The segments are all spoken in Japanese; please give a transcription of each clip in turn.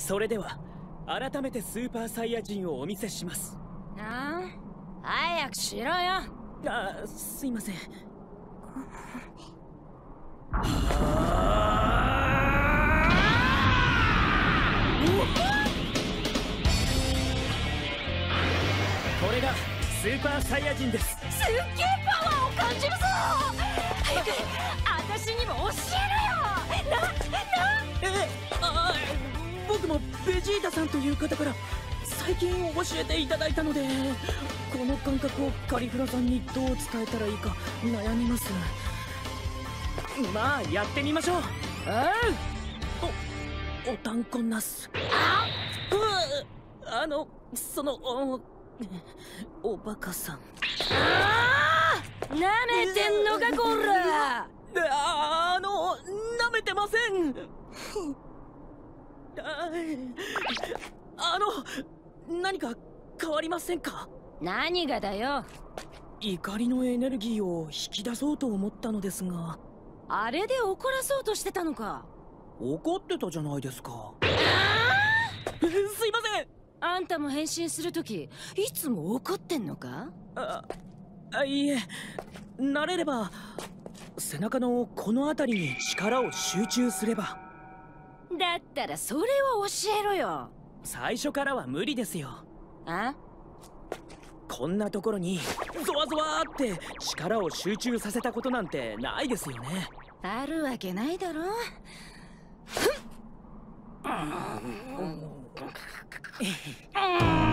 それでは改めてスーパーサイヤ人をお見せします。ああ早くしろよ。あすいません。これがスーパーサイヤ人です。すっげえパワーを感じるぞベジータさんという方から最近教えていただいたのでこの感覚をカリフラさんにどう伝えたらいいか悩みます。まあやってみましょう。おおたんこなす。ああのそのおおバカさん。ああなめてんのかこら。ああのなめてません ああの何か変わりませんか？何がだよ。怒りのエネルギーを引き出そうと思ったのですが。あれで怒らそうとしてたのか。怒ってたじゃないですか。すいません！あんたも変身するときいつも怒ってんのか？ああいいえ。慣れれば背中のこの辺りに力を集中すればだったらそれを教えろよ。最初からは無理ですよ。あ？こんなところにゾワゾワーって力を集中させたことなんてないですよね。あるわけないだろ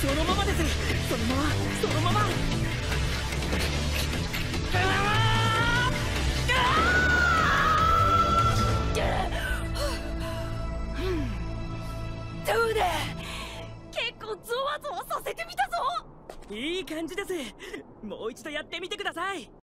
そのままです。そのまま。そのままどうだ結構ゾワゾワさせてみたぞ。いい感じです。もう一度やってみてください。